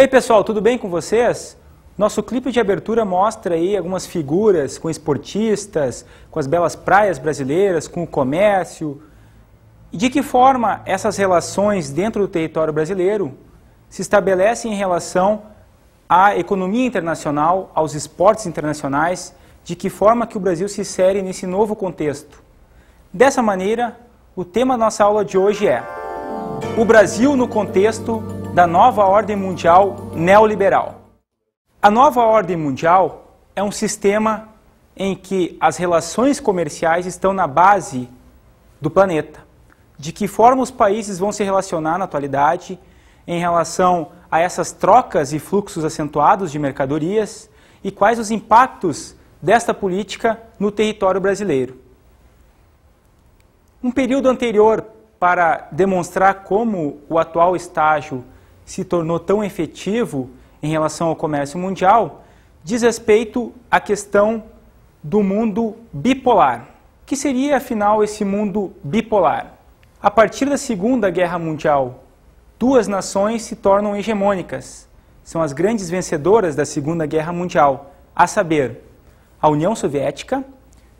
E aí pessoal, tudo bem com vocês? Nosso clipe de abertura mostra aí algumas figuras com esportistas, com as belas praias brasileiras, com o comércio. E de que forma essas relações dentro do território brasileiro se estabelecem em relação à economia internacional, aos esportes internacionais, de que forma que o Brasil se insere nesse novo contexto. Dessa maneira, o tema da nossa aula de hoje é o Brasil no contexto da nova ordem mundial neoliberal. A nova ordem mundial é um sistema em que as relações comerciais estão na base do planeta. De que forma os países vão se relacionar na atualidade em relação a essas trocas e fluxos acentuados de mercadorias e quais os impactos desta política no território brasileiro. Um período anterior para demonstrar como o atual estágio se tornou tão efetivo em relação ao comércio mundial diz respeito à questão do mundo bipolar. O que seria, afinal, esse mundo bipolar? A partir da Segunda Guerra Mundial, duas nações se tornam hegemônicas. São as grandes vencedoras da Segunda Guerra Mundial, a saber, a União Soviética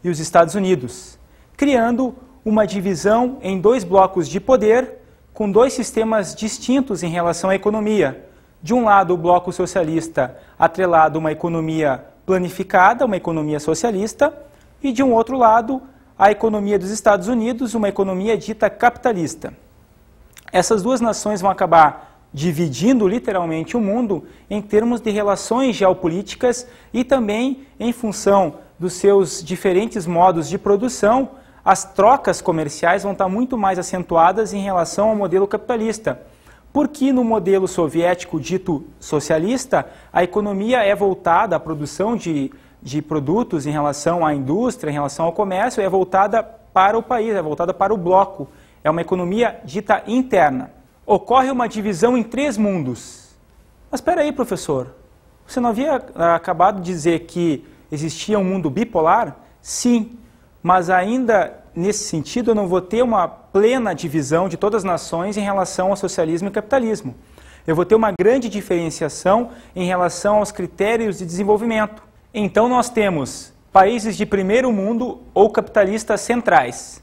e os Estados Unidos, criando uma divisão em dois blocos de poder com dois sistemas distintos em relação à economia. De um lado, o bloco socialista atrelado a uma economia planificada, uma economia socialista, e de um outro lado, a economia dos Estados Unidos, uma economia dita capitalista. Essas duas nações vão acabar dividindo literalmente o mundo em termos de relações geopolíticas e também em função dos seus diferentes modos de produção as trocas comerciais vão estar muito mais acentuadas em relação ao modelo capitalista. Porque no modelo soviético dito socialista, a economia é voltada, a produção de, de produtos em relação à indústria, em relação ao comércio, é voltada para o país, é voltada para o bloco. É uma economia dita interna. Ocorre uma divisão em três mundos. Mas espera aí, professor. Você não havia ah, acabado de dizer que existia um mundo bipolar? Sim, mas ainda nesse sentido eu não vou ter uma plena divisão de todas as nações em relação ao socialismo e capitalismo. Eu vou ter uma grande diferenciação em relação aos critérios de desenvolvimento. Então nós temos países de primeiro mundo ou capitalistas centrais.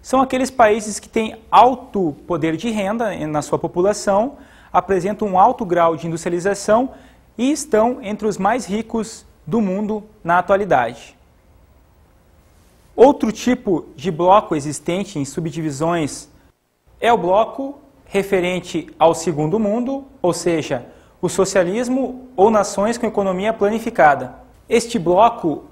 São aqueles países que têm alto poder de renda na sua população, apresentam um alto grau de industrialização e estão entre os mais ricos do mundo na atualidade. Outro tipo de bloco existente em subdivisões é o bloco referente ao segundo mundo, ou seja, o socialismo ou nações com economia planificada. Este bloco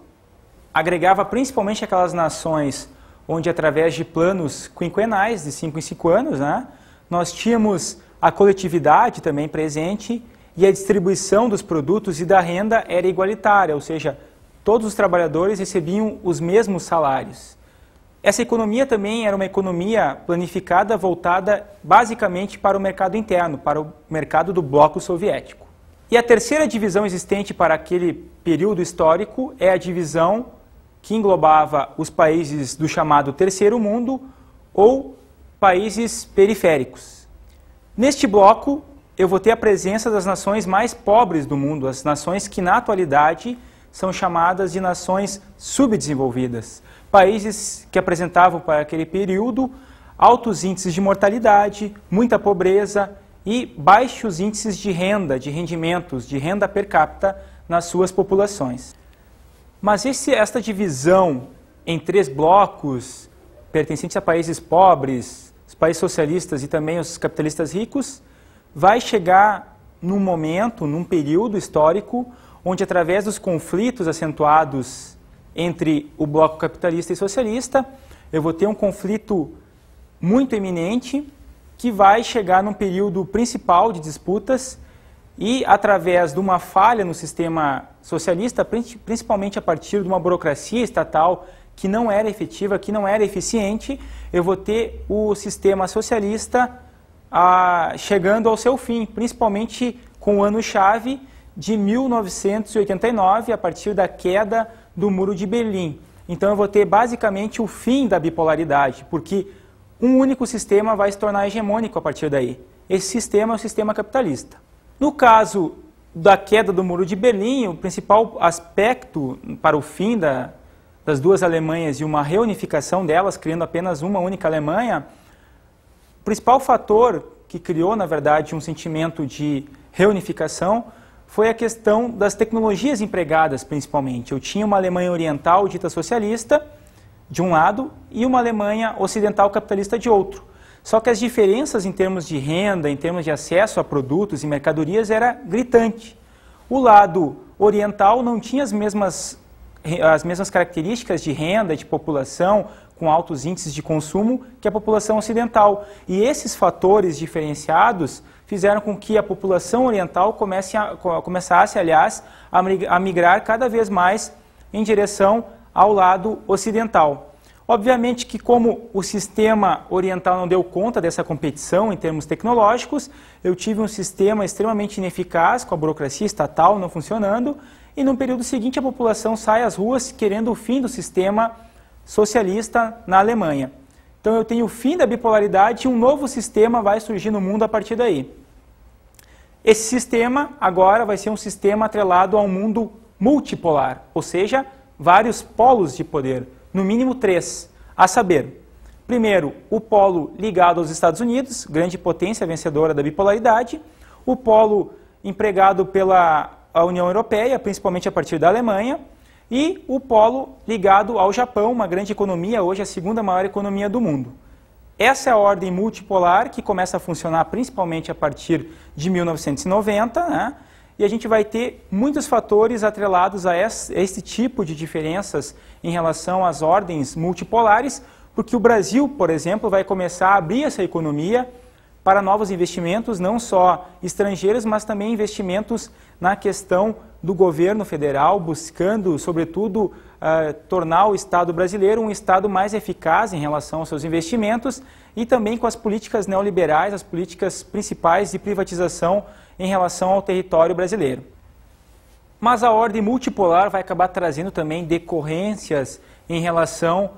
agregava principalmente aquelas nações onde, através de planos quinquenais, de 5 em 5 anos, né, nós tínhamos a coletividade também presente e a distribuição dos produtos e da renda era igualitária, ou seja, todos os trabalhadores recebiam os mesmos salários. Essa economia também era uma economia planificada voltada basicamente para o mercado interno, para o mercado do bloco soviético. E a terceira divisão existente para aquele período histórico é a divisão que englobava os países do chamado Terceiro Mundo ou países periféricos. Neste bloco, eu vou ter a presença das nações mais pobres do mundo, as nações que na atualidade são chamadas de nações subdesenvolvidas, países que apresentavam para aquele período altos índices de mortalidade, muita pobreza e baixos índices de renda, de rendimentos, de renda per capita nas suas populações. Mas esse, esta divisão em três blocos, pertencentes a países pobres, os países socialistas e também os capitalistas ricos, vai chegar num momento, num período histórico, onde, através dos conflitos acentuados entre o bloco capitalista e socialista, eu vou ter um conflito muito eminente que vai chegar num período principal de disputas e, através de uma falha no sistema socialista, principalmente a partir de uma burocracia estatal que não era efetiva, que não era eficiente, eu vou ter o sistema socialista ah, chegando ao seu fim, principalmente com o ano-chave de 1989, a partir da queda do Muro de Berlim. Então eu vou ter basicamente o fim da bipolaridade, porque um único sistema vai se tornar hegemônico a partir daí. Esse sistema é o sistema capitalista. No caso da queda do Muro de Berlim, o principal aspecto para o fim da, das duas Alemanhas e uma reunificação delas, criando apenas uma única Alemanha, o principal fator que criou, na verdade, um sentimento de reunificação foi a questão das tecnologias empregadas, principalmente. Eu tinha uma Alemanha oriental dita socialista, de um lado, e uma Alemanha ocidental capitalista de outro. Só que as diferenças em termos de renda, em termos de acesso a produtos e mercadorias era gritante. O lado oriental não tinha as mesmas, as mesmas características de renda, de população, com altos índices de consumo que a população ocidental. E esses fatores diferenciados fizeram com que a população oriental comece a, começasse, aliás, a migrar cada vez mais em direção ao lado ocidental. Obviamente que como o sistema oriental não deu conta dessa competição em termos tecnológicos, eu tive um sistema extremamente ineficaz, com a burocracia estatal não funcionando, e no período seguinte a população sai às ruas querendo o fim do sistema socialista na Alemanha. Então eu tenho o fim da bipolaridade e um novo sistema vai surgir no mundo a partir daí. Esse sistema agora vai ser um sistema atrelado a um mundo multipolar, ou seja, vários polos de poder no mínimo três, a saber, primeiro, o polo ligado aos Estados Unidos, grande potência vencedora da bipolaridade, o polo empregado pela União Europeia, principalmente a partir da Alemanha, e o polo ligado ao Japão, uma grande economia, hoje a segunda maior economia do mundo. Essa é a ordem multipolar que começa a funcionar principalmente a partir de 1990, né? e a gente vai ter muitos fatores atrelados a esse tipo de diferenças em relação às ordens multipolares, porque o Brasil, por exemplo, vai começar a abrir essa economia para novos investimentos, não só estrangeiros, mas também investimentos na questão do governo federal, buscando, sobretudo, uh, tornar o Estado brasileiro um Estado mais eficaz em relação aos seus investimentos e também com as políticas neoliberais, as políticas principais de privatização em relação ao território brasileiro. Mas a ordem multipolar vai acabar trazendo também decorrências em relação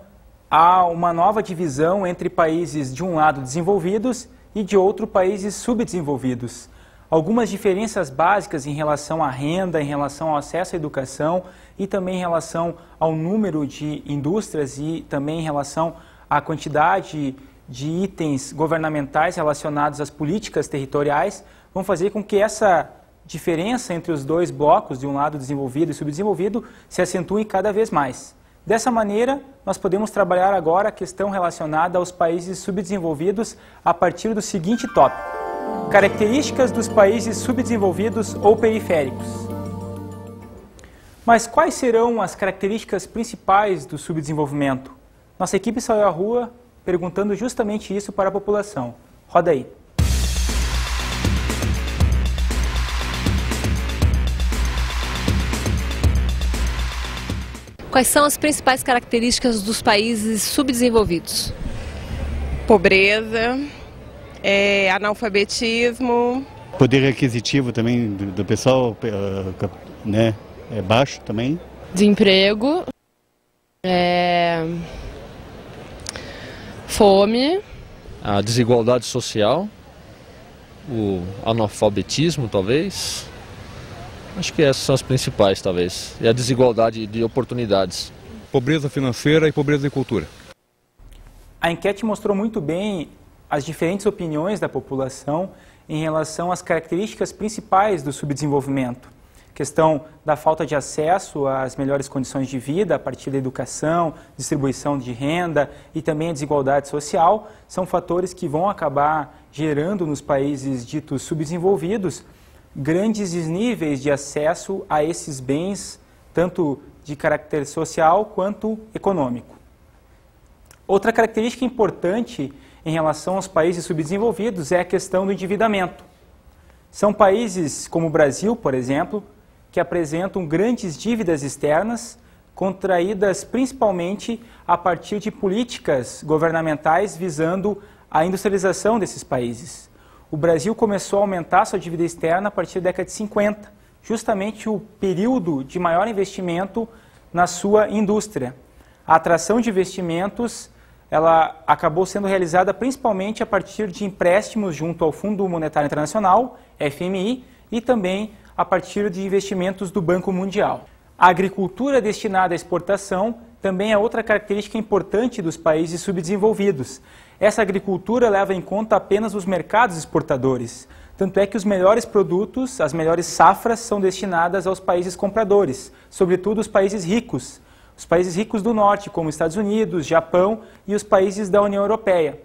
a uma nova divisão entre países de um lado desenvolvidos e de outro países subdesenvolvidos. Algumas diferenças básicas em relação à renda, em relação ao acesso à educação e também em relação ao número de indústrias e também em relação à quantidade de itens governamentais relacionados às políticas territoriais vão fazer com que essa diferença entre os dois blocos, de um lado desenvolvido e subdesenvolvido, se acentue cada vez mais. Dessa maneira, nós podemos trabalhar agora a questão relacionada aos países subdesenvolvidos a partir do seguinte tópico: características dos países subdesenvolvidos ou periféricos. Mas quais serão as características principais do subdesenvolvimento? Nossa equipe saiu à rua perguntando justamente isso para a população. Roda aí. Quais são as principais características dos países subdesenvolvidos? Pobreza, é, analfabetismo. Poder aquisitivo também do, do pessoal uh, né, é baixo também. Desemprego, é, fome. A desigualdade social, o analfabetismo talvez. Acho que essas são as principais, talvez. E a desigualdade de oportunidades. Pobreza financeira e pobreza de cultura. A enquete mostrou muito bem as diferentes opiniões da população em relação às características principais do subdesenvolvimento. Questão da falta de acesso às melhores condições de vida a partir da educação, distribuição de renda e também a desigualdade social são fatores que vão acabar gerando nos países ditos subdesenvolvidos grandes níveis de acesso a esses bens, tanto de caráter social quanto econômico. Outra característica importante em relação aos países subdesenvolvidos é a questão do endividamento. São países como o Brasil, por exemplo, que apresentam grandes dívidas externas, contraídas principalmente a partir de políticas governamentais visando a industrialização desses países o Brasil começou a aumentar sua dívida externa a partir da década de 50, justamente o período de maior investimento na sua indústria. A atração de investimentos ela acabou sendo realizada principalmente a partir de empréstimos junto ao Fundo Monetário Internacional, FMI, e também a partir de investimentos do Banco Mundial. A agricultura destinada à exportação também é outra característica importante dos países subdesenvolvidos. Essa agricultura leva em conta apenas os mercados exportadores. Tanto é que os melhores produtos, as melhores safras são destinadas aos países compradores, sobretudo os países ricos. Os países ricos do norte, como Estados Unidos, Japão e os países da União Europeia.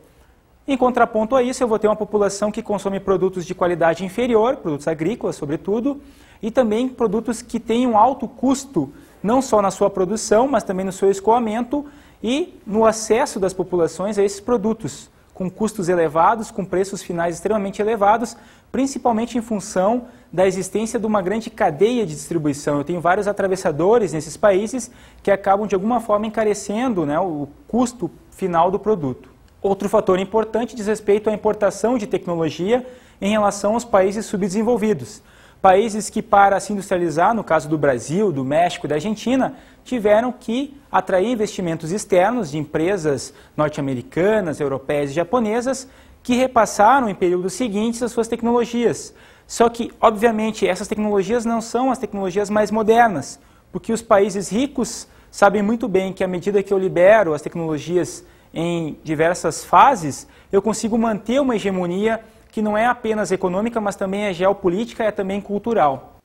Em contraponto a isso, eu vou ter uma população que consome produtos de qualidade inferior, produtos agrícolas, sobretudo, e também produtos que têm um alto custo, não só na sua produção, mas também no seu escoamento e no acesso das populações a esses produtos, com custos elevados, com preços finais extremamente elevados, principalmente em função da existência de uma grande cadeia de distribuição. Eu tenho vários atravessadores nesses países que acabam, de alguma forma, encarecendo né, o custo final do produto. Outro fator importante diz respeito à importação de tecnologia em relação aos países subdesenvolvidos. Países que, para se industrializar, no caso do Brasil, do México da Argentina, tiveram que atrair investimentos externos de empresas norte-americanas, europeias e japonesas que repassaram em períodos seguintes as suas tecnologias. Só que, obviamente, essas tecnologias não são as tecnologias mais modernas, porque os países ricos sabem muito bem que, à medida que eu libero as tecnologias em diversas fases, eu consigo manter uma hegemonia que não é apenas econômica, mas também é geopolítica e é também cultural.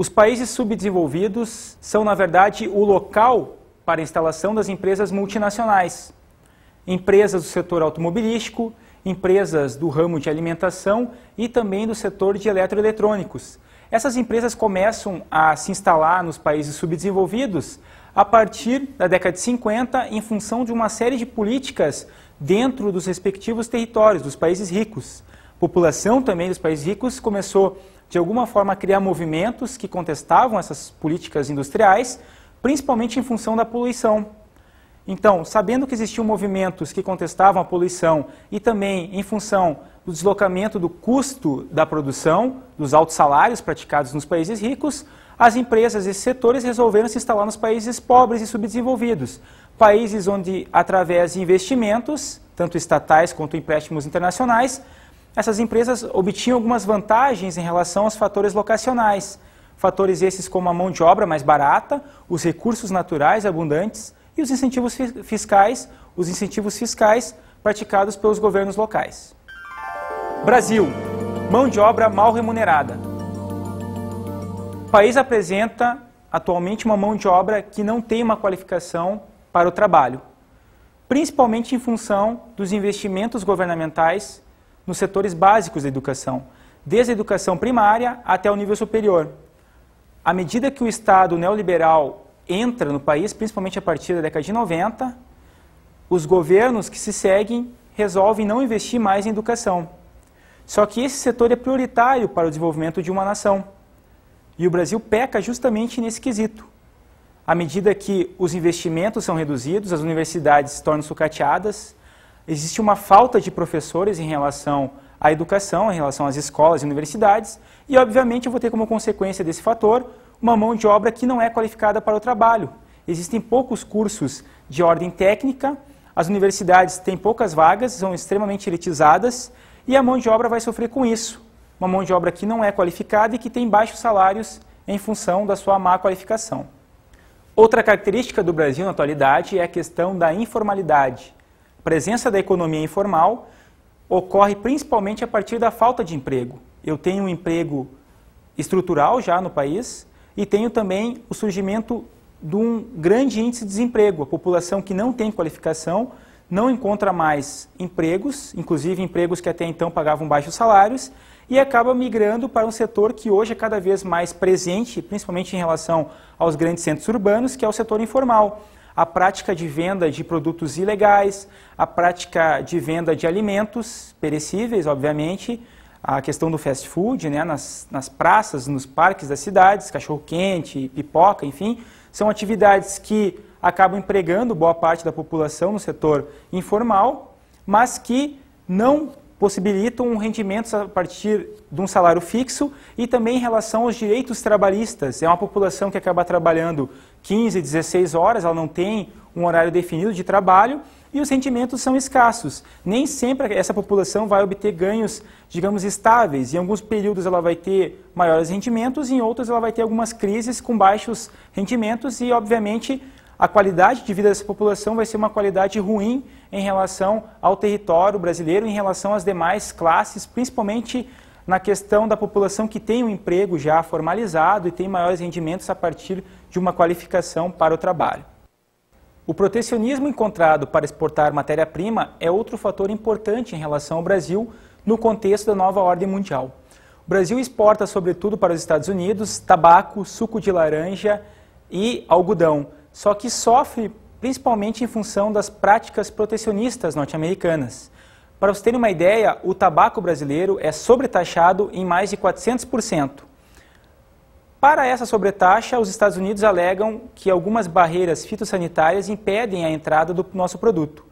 Os países subdesenvolvidos são, na verdade, o local para a instalação das empresas multinacionais. Empresas do setor automobilístico, empresas do ramo de alimentação e também do setor de eletroeletrônicos. Essas empresas começam a se instalar nos países subdesenvolvidos a partir da década de 50 em função de uma série de políticas dentro dos respectivos territórios dos países ricos. A população também dos países ricos começou de alguma forma criar movimentos que contestavam essas políticas industriais, principalmente em função da poluição. Então, sabendo que existiam movimentos que contestavam a poluição e também em função do deslocamento do custo da produção, dos altos salários praticados nos países ricos, as empresas e setores resolveram se instalar nos países pobres e subdesenvolvidos, países onde, através de investimentos, tanto estatais quanto empréstimos internacionais, essas empresas obtinham algumas vantagens em relação aos fatores locacionais. Fatores esses como a mão de obra mais barata, os recursos naturais abundantes e os incentivos fiscais, os incentivos fiscais praticados pelos governos locais. Brasil, mão de obra mal remunerada. O país apresenta atualmente uma mão de obra que não tem uma qualificação para o trabalho, principalmente em função dos investimentos governamentais nos setores básicos da educação, desde a educação primária até o nível superior. À medida que o Estado neoliberal entra no país, principalmente a partir da década de 90, os governos que se seguem resolvem não investir mais em educação. Só que esse setor é prioritário para o desenvolvimento de uma nação. E o Brasil peca justamente nesse quesito. À medida que os investimentos são reduzidos, as universidades se tornam sucateadas, existe uma falta de professores em relação à educação, em relação às escolas e universidades, e obviamente eu vou ter como consequência desse fator uma mão de obra que não é qualificada para o trabalho. Existem poucos cursos de ordem técnica, as universidades têm poucas vagas, são extremamente elitizadas, e a mão de obra vai sofrer com isso uma mão de obra que não é qualificada e que tem baixos salários em função da sua má qualificação. Outra característica do Brasil na atualidade é a questão da informalidade. Presença da economia informal ocorre principalmente a partir da falta de emprego. Eu tenho um emprego estrutural já no país e tenho também o surgimento de um grande índice de desemprego. A população que não tem qualificação não encontra mais empregos, inclusive empregos que até então pagavam baixos salários, e acaba migrando para um setor que hoje é cada vez mais presente, principalmente em relação aos grandes centros urbanos, que é o setor informal. A prática de venda de produtos ilegais, a prática de venda de alimentos perecíveis, obviamente, a questão do fast food, né, nas, nas praças, nos parques das cidades, cachorro-quente, pipoca, enfim, são atividades que acabam empregando boa parte da população no setor informal, mas que não possibilitam rendimentos a partir de um salário fixo e também em relação aos direitos trabalhistas. É uma população que acaba trabalhando 15, 16 horas, ela não tem um horário definido de trabalho e os rendimentos são escassos. Nem sempre essa população vai obter ganhos, digamos, estáveis. Em alguns períodos ela vai ter maiores rendimentos, em outros ela vai ter algumas crises com baixos rendimentos e, obviamente, a qualidade de vida dessa população vai ser uma qualidade ruim em relação ao território brasileiro, em relação às demais classes, principalmente na questão da população que tem um emprego já formalizado e tem maiores rendimentos a partir de uma qualificação para o trabalho. O protecionismo encontrado para exportar matéria-prima é outro fator importante em relação ao Brasil no contexto da nova ordem mundial. O Brasil exporta, sobretudo para os Estados Unidos, tabaco, suco de laranja e algodão, só que sofre principalmente em função das práticas protecionistas norte-americanas. Para vocês terem uma ideia, o tabaco brasileiro é sobretaxado em mais de 400%. Para essa sobretaxa, os Estados Unidos alegam que algumas barreiras fitossanitárias impedem a entrada do nosso produto,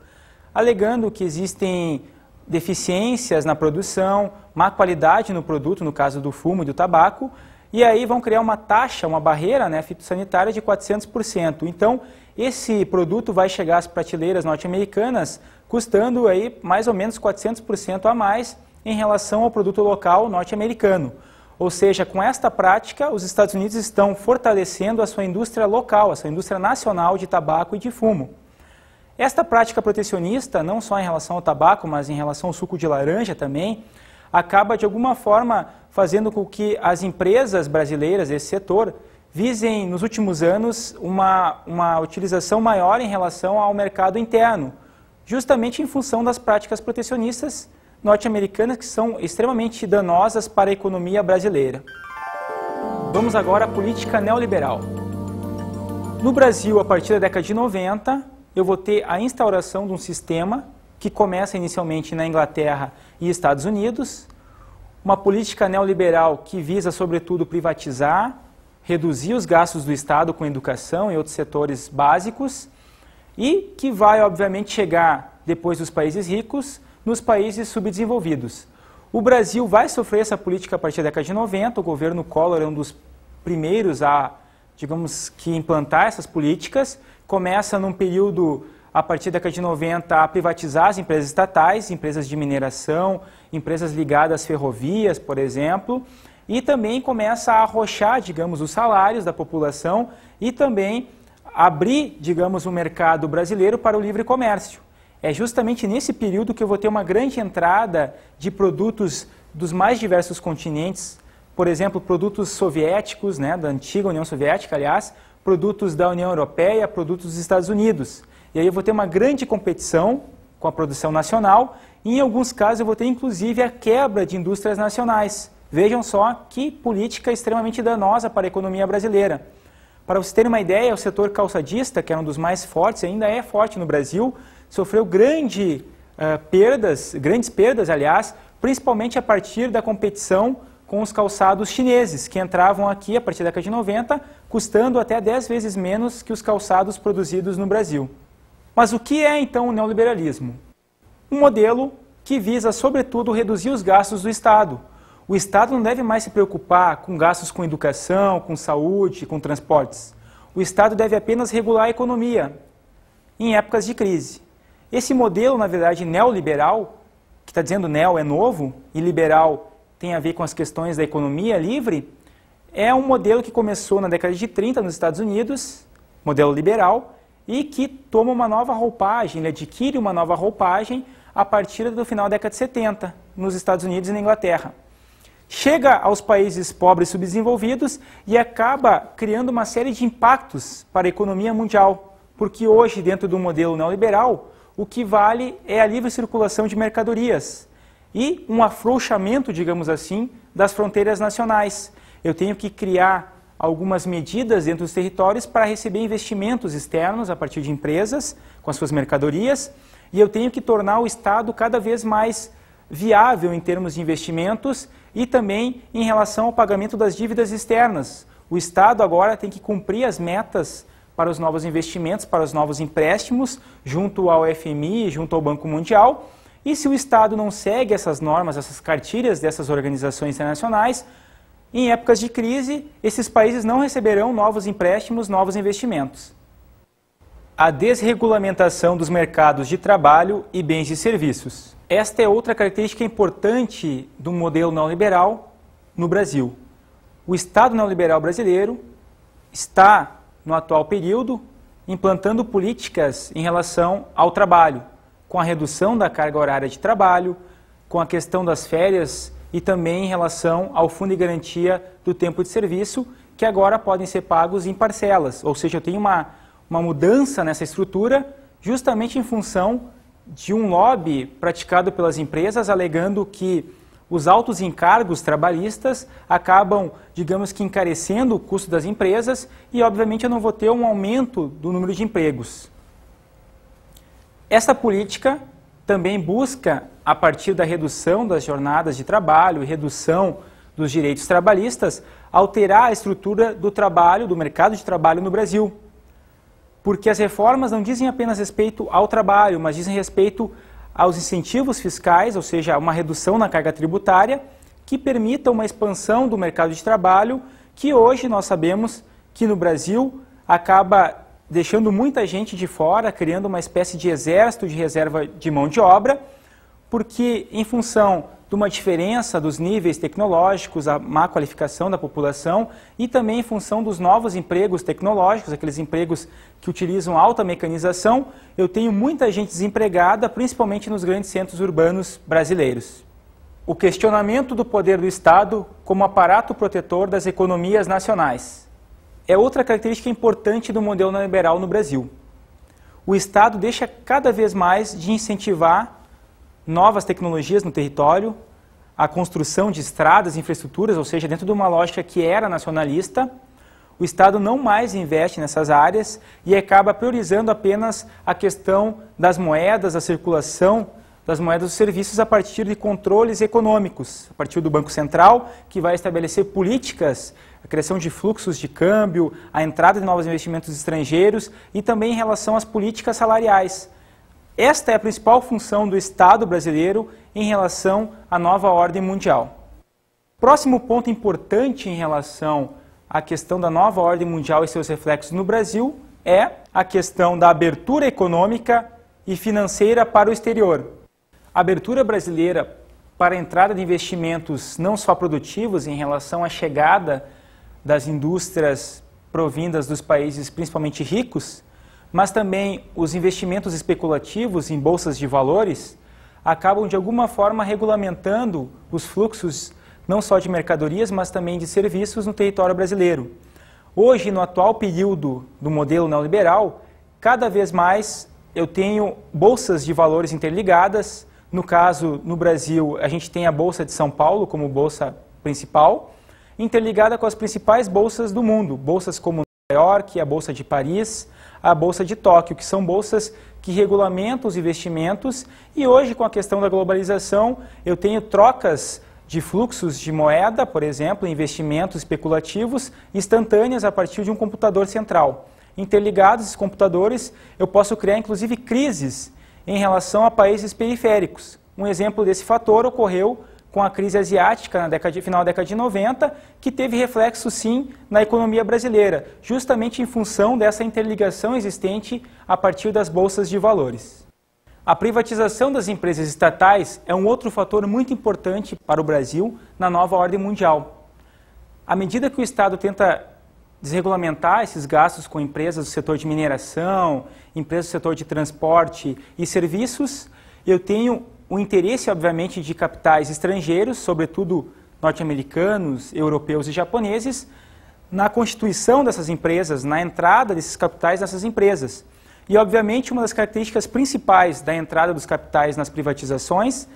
alegando que existem deficiências na produção, má qualidade no produto, no caso do fumo e do tabaco, e aí vão criar uma taxa, uma barreira né, fitossanitária de 400%. Então, esse produto vai chegar às prateleiras norte-americanas custando aí mais ou menos 400% a mais em relação ao produto local norte-americano. Ou seja, com esta prática, os Estados Unidos estão fortalecendo a sua indústria local, a sua indústria nacional de tabaco e de fumo. Esta prática protecionista, não só em relação ao tabaco, mas em relação ao suco de laranja também, acaba de alguma forma fazendo com que as empresas brasileiras desse setor visem nos últimos anos uma, uma utilização maior em relação ao mercado interno, justamente em função das práticas protecionistas norte-americanas que são extremamente danosas para a economia brasileira. Vamos agora à política neoliberal. No Brasil, a partir da década de 90, eu vou ter a instauração de um sistema que começa inicialmente na Inglaterra e Estados Unidos, uma política neoliberal que visa, sobretudo, privatizar, reduzir os gastos do Estado com educação e outros setores básicos, e que vai, obviamente, chegar, depois dos países ricos, nos países subdesenvolvidos. O Brasil vai sofrer essa política a partir da década de 90, o governo Collor é um dos primeiros a, digamos que, implantar essas políticas, começa num período, a partir da década de 90, a privatizar as empresas estatais, empresas de mineração, empresas ligadas às ferrovias, por exemplo, e também começa a arrochar, digamos, os salários da população e também abrir, digamos, o mercado brasileiro para o livre comércio. É justamente nesse período que eu vou ter uma grande entrada de produtos dos mais diversos continentes, por exemplo, produtos soviéticos, né, da antiga União Soviética, aliás, produtos da União Europeia, produtos dos Estados Unidos. E aí eu vou ter uma grande competição com a produção nacional e, em alguns casos, eu vou ter inclusive a quebra de indústrias nacionais. Vejam só que política extremamente danosa para a economia brasileira. Para vocês terem uma ideia, o setor calçadista, que é um dos mais fortes, ainda é forte no Brasil, sofreu grande, uh, perdas, grandes perdas, aliás, principalmente a partir da competição com os calçados chineses, que entravam aqui a partir da década de 90, custando até 10 vezes menos que os calçados produzidos no Brasil. Mas o que é então o neoliberalismo? Um modelo que visa, sobretudo, reduzir os gastos do Estado. O Estado não deve mais se preocupar com gastos com educação, com saúde, com transportes. O Estado deve apenas regular a economia em épocas de crise. Esse modelo, na verdade, neoliberal, que está dizendo neo é novo e liberal tem a ver com as questões da economia livre, é um modelo que começou na década de 30 nos Estados Unidos, modelo liberal, e que toma uma nova roupagem, ele adquire uma nova roupagem a partir do final da década de 70, nos Estados Unidos e na Inglaterra. Chega aos países pobres subdesenvolvidos e acaba criando uma série de impactos para a economia mundial, porque hoje, dentro do modelo neoliberal, o que vale é a livre circulação de mercadorias e um afrouxamento, digamos assim, das fronteiras nacionais. Eu tenho que criar algumas medidas dentro dos territórios para receber investimentos externos a partir de empresas com as suas mercadorias e eu tenho que tornar o Estado cada vez mais viável em termos de investimentos e também em relação ao pagamento das dívidas externas. O Estado agora tem que cumprir as metas para os novos investimentos, para os novos empréstimos, junto ao FMI, junto ao Banco Mundial. E se o Estado não segue essas normas, essas cartilhas dessas organizações internacionais, em épocas de crise, esses países não receberão novos empréstimos, novos investimentos. a desregulamentação dos mercados de trabalho e bens e serviços. Esta é outra característica importante do modelo neoliberal no Brasil. O Estado neoliberal brasileiro está, no atual período, implantando políticas em relação ao trabalho, com a redução da carga horária de trabalho, com a questão das férias e também em relação ao fundo de garantia do tempo de serviço, que agora podem ser pagos em parcelas, ou seja, eu tenho uma uma mudança nessa estrutura justamente em função de um lobby praticado pelas empresas alegando que os altos encargos trabalhistas acabam, digamos que, encarecendo o custo das empresas e, obviamente, eu não vou ter um aumento do número de empregos. Essa política também busca, a partir da redução das jornadas de trabalho e redução dos direitos trabalhistas, alterar a estrutura do trabalho, do mercado de trabalho no Brasil porque as reformas não dizem apenas respeito ao trabalho, mas dizem respeito aos incentivos fiscais, ou seja, uma redução na carga tributária, que permita uma expansão do mercado de trabalho, que hoje nós sabemos que no Brasil acaba deixando muita gente de fora, criando uma espécie de exército de reserva de mão de obra, porque em função de uma diferença dos níveis tecnológicos, a má qualificação da população e também em função dos novos empregos tecnológicos, aqueles empregos que utilizam alta mecanização, eu tenho muita gente desempregada, principalmente nos grandes centros urbanos brasileiros. O questionamento do poder do Estado como aparato protetor das economias nacionais é outra característica importante do modelo neoliberal no Brasil. O Estado deixa cada vez mais de incentivar novas tecnologias no território, a construção de estradas infraestruturas, ou seja, dentro de uma lógica que era nacionalista, o Estado não mais investe nessas áreas e acaba priorizando apenas a questão das moedas, a circulação das moedas e serviços a partir de controles econômicos, a partir do Banco Central, que vai estabelecer políticas, a criação de fluxos de câmbio, a entrada de novos investimentos estrangeiros e também em relação às políticas salariais. Esta é a principal função do Estado brasileiro em relação à nova ordem mundial. Próximo ponto importante em relação à questão da nova ordem mundial e seus reflexos no Brasil é a questão da abertura econômica e financeira para o exterior. A abertura brasileira para a entrada de investimentos não só produtivos em relação à chegada das indústrias provindas dos países principalmente ricos, mas também os investimentos especulativos em bolsas de valores acabam de alguma forma regulamentando os fluxos não só de mercadorias, mas também de serviços no território brasileiro. Hoje, no atual período do modelo neoliberal, cada vez mais eu tenho bolsas de valores interligadas. No caso, no Brasil, a gente tem a Bolsa de São Paulo como bolsa principal, interligada com as principais bolsas do mundo, bolsas como Nova York, a Bolsa de Paris, a Bolsa de Tóquio, que são bolsas que regulamentam os investimentos e hoje com a questão da globalização eu tenho trocas de fluxos de moeda, por exemplo, investimentos especulativos instantâneas a partir de um computador central. Interligados esses computadores, eu posso criar inclusive crises em relação a países periféricos. Um exemplo desse fator ocorreu com a crise asiática na década de, final da década de 90, que teve reflexo sim na economia brasileira, justamente em função dessa interligação existente a partir das bolsas de valores. A privatização das empresas estatais é um outro fator muito importante para o Brasil na nova ordem mundial. À medida que o Estado tenta desregulamentar esses gastos com empresas do setor de mineração, empresas do setor de transporte e serviços, eu tenho o interesse, obviamente, de capitais estrangeiros, sobretudo norte-americanos, europeus e japoneses, na constituição dessas empresas, na entrada desses capitais nessas empresas. E, obviamente, uma das características principais da entrada dos capitais nas privatizações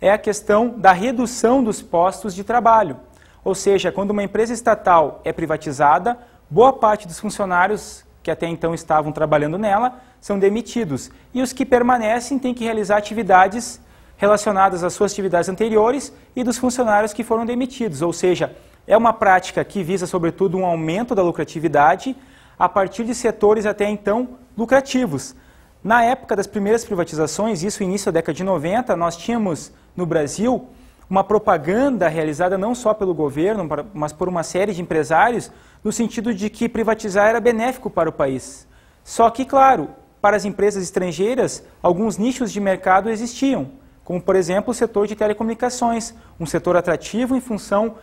é a questão da redução dos postos de trabalho. Ou seja, quando uma empresa estatal é privatizada, boa parte dos funcionários que até então estavam trabalhando nela são demitidos. E os que permanecem têm que realizar atividades relacionadas às suas atividades anteriores e dos funcionários que foram demitidos, ou seja, é uma prática que visa, sobretudo, um aumento da lucratividade a partir de setores até então lucrativos. Na época das primeiras privatizações, isso início da década de 90, nós tínhamos no Brasil uma propaganda realizada não só pelo governo, mas por uma série de empresários, no sentido de que privatizar era benéfico para o país. Só que, claro, para as empresas estrangeiras, alguns nichos de mercado existiam, como por exemplo o setor de telecomunicações, um setor atrativo em função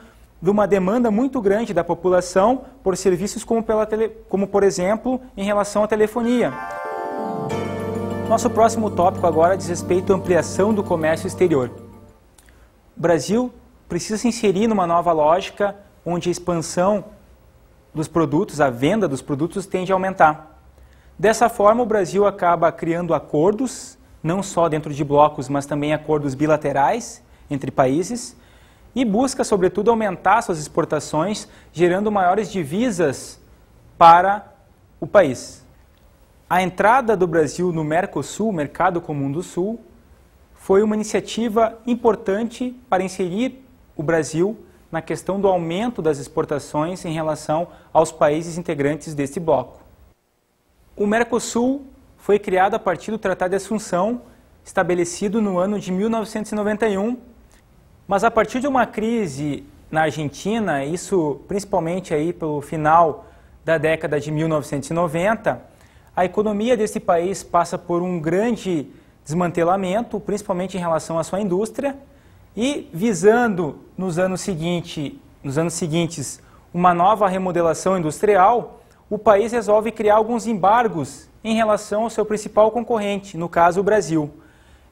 de uma demanda muito grande da população por serviços como, pela tele, como por exemplo em relação à telefonia. Nosso próximo tópico agora diz respeito à ampliação do comércio exterior. O Brasil precisa se inserir numa nova lógica onde a expansão dos produtos, a venda dos produtos tende a aumentar. Dessa forma, o Brasil acaba criando acordos, não só dentro de blocos, mas também acordos bilaterais entre países, e busca, sobretudo, aumentar suas exportações, gerando maiores divisas para o país. A entrada do Brasil no Mercosul, Mercado Comum do Sul, foi uma iniciativa importante para inserir o Brasil na questão do aumento das exportações em relação aos países integrantes desse bloco. O Mercosul foi criado a partir do Tratado de Assunção, estabelecido no ano de 1991 mas a partir de uma crise na Argentina, isso principalmente aí pelo final da década de 1990, a economia desse país passa por um grande desmantelamento, principalmente em relação à sua indústria, e visando nos anos, seguinte, nos anos seguintes uma nova remodelação industrial, o país resolve criar alguns embargos em relação ao seu principal concorrente, no caso o Brasil.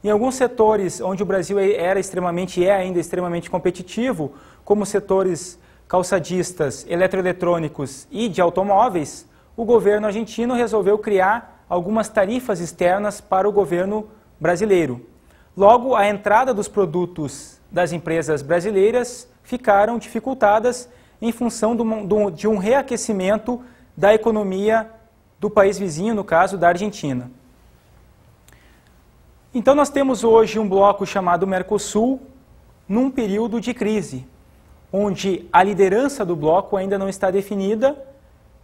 Em alguns setores onde o Brasil era extremamente e é ainda extremamente competitivo, como setores calçadistas, eletroeletrônicos e de automóveis, o governo argentino resolveu criar algumas tarifas externas para o governo brasileiro. Logo, a entrada dos produtos das empresas brasileiras ficaram dificultadas em função de um reaquecimento da economia do país vizinho, no caso da Argentina. Então nós temos hoje um bloco chamado Mercosul num período de crise, onde a liderança do bloco ainda não está definida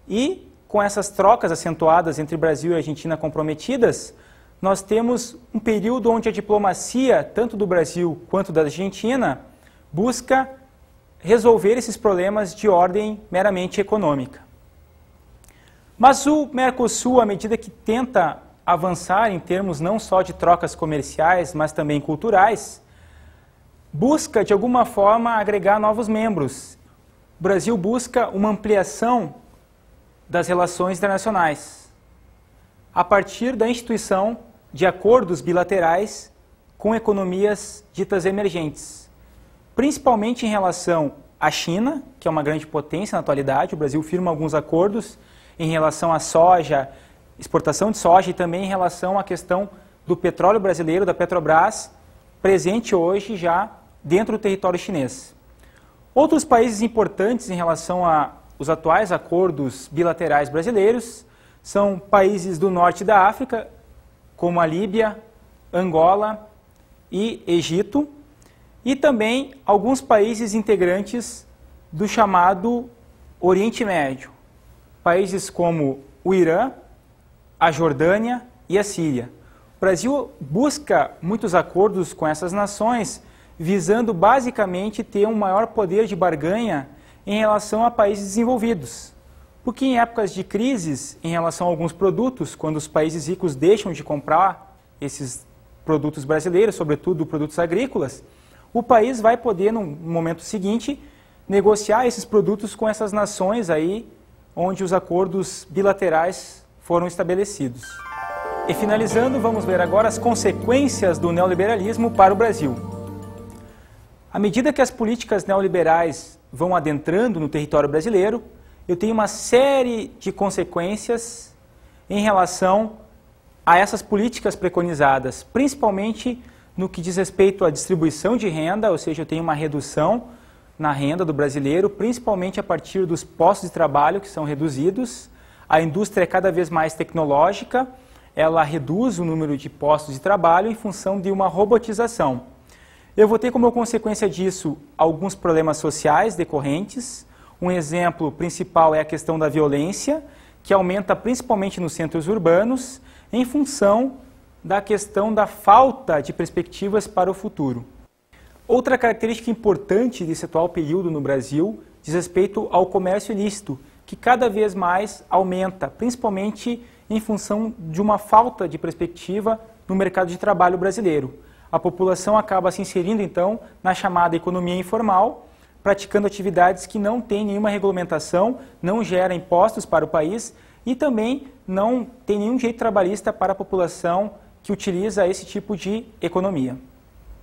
e com essas trocas acentuadas entre Brasil e Argentina comprometidas, nós temos um período onde a diplomacia, tanto do Brasil quanto da Argentina, busca resolver esses problemas de ordem meramente econômica. Mas o Mercosul, à medida que tenta avançar em termos não só de trocas comerciais, mas também culturais, busca de alguma forma agregar novos membros. O Brasil busca uma ampliação das relações internacionais a partir da instituição de acordos bilaterais com economias ditas emergentes, principalmente em relação à China, que é uma grande potência na atualidade. O Brasil firma alguns acordos em relação à soja exportação de soja e também em relação à questão do petróleo brasileiro, da Petrobras, presente hoje já dentro do território chinês. Outros países importantes em relação aos atuais acordos bilaterais brasileiros são países do norte da África, como a Líbia, Angola e Egito, e também alguns países integrantes do chamado Oriente Médio, países como o Irã, a Jordânia e a Síria. O Brasil busca muitos acordos com essas nações, visando basicamente ter um maior poder de barganha em relação a países desenvolvidos. Porque em épocas de crises, em relação a alguns produtos, quando os países ricos deixam de comprar esses produtos brasileiros, sobretudo produtos agrícolas, o país vai poder, no momento seguinte, negociar esses produtos com essas nações aí, onde os acordos bilaterais foram estabelecidos. E finalizando, vamos ver agora as consequências do neoliberalismo para o Brasil. À medida que as políticas neoliberais vão adentrando no território brasileiro, eu tenho uma série de consequências em relação a essas políticas preconizadas, principalmente no que diz respeito à distribuição de renda, ou seja, eu tenho uma redução na renda do brasileiro, principalmente a partir dos postos de trabalho que são reduzidos, a indústria é cada vez mais tecnológica, ela reduz o número de postos de trabalho em função de uma robotização. Eu vou ter como consequência disso alguns problemas sociais decorrentes. Um exemplo principal é a questão da violência, que aumenta principalmente nos centros urbanos, em função da questão da falta de perspectivas para o futuro. Outra característica importante desse atual período no Brasil diz respeito ao comércio ilícito, que cada vez mais aumenta, principalmente em função de uma falta de perspectiva no mercado de trabalho brasileiro. A população acaba se inserindo, então, na chamada economia informal, praticando atividades que não têm nenhuma regulamentação, não geram impostos para o país e também não tem nenhum jeito trabalhista para a população que utiliza esse tipo de economia.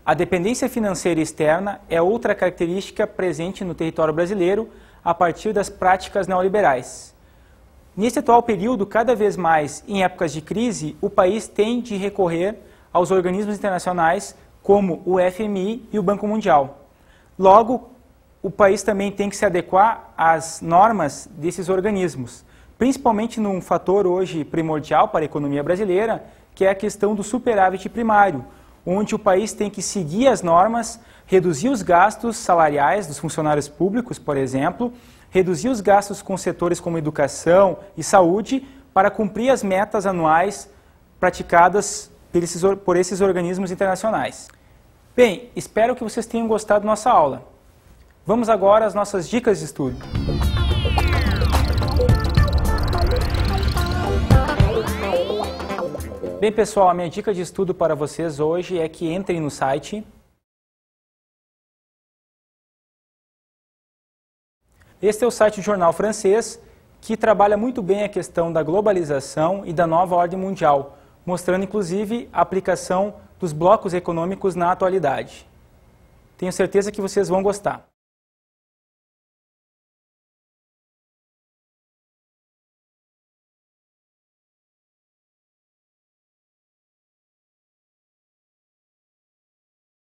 A dependência financeira externa é outra característica presente no território brasileiro a partir das práticas neoliberais. Nesse atual período, cada vez mais em épocas de crise, o país tem de recorrer aos organismos internacionais como o FMI e o Banco Mundial. Logo, o país também tem que se adequar às normas desses organismos, principalmente num fator hoje primordial para a economia brasileira, que é a questão do superávit primário, onde o país tem que seguir as normas, reduzir os gastos salariais dos funcionários públicos, por exemplo, reduzir os gastos com setores como educação e saúde para cumprir as metas anuais praticadas por esses, por esses organismos internacionais. Bem, espero que vocês tenham gostado da nossa aula. Vamos agora às nossas dicas de estudo. Bem, pessoal, a minha dica de estudo para vocês hoje é que entrem no site Este é o site do jornal francês que trabalha muito bem a questão da globalização e da nova ordem mundial, mostrando inclusive a aplicação dos blocos econômicos na atualidade. Tenho certeza que vocês vão gostar.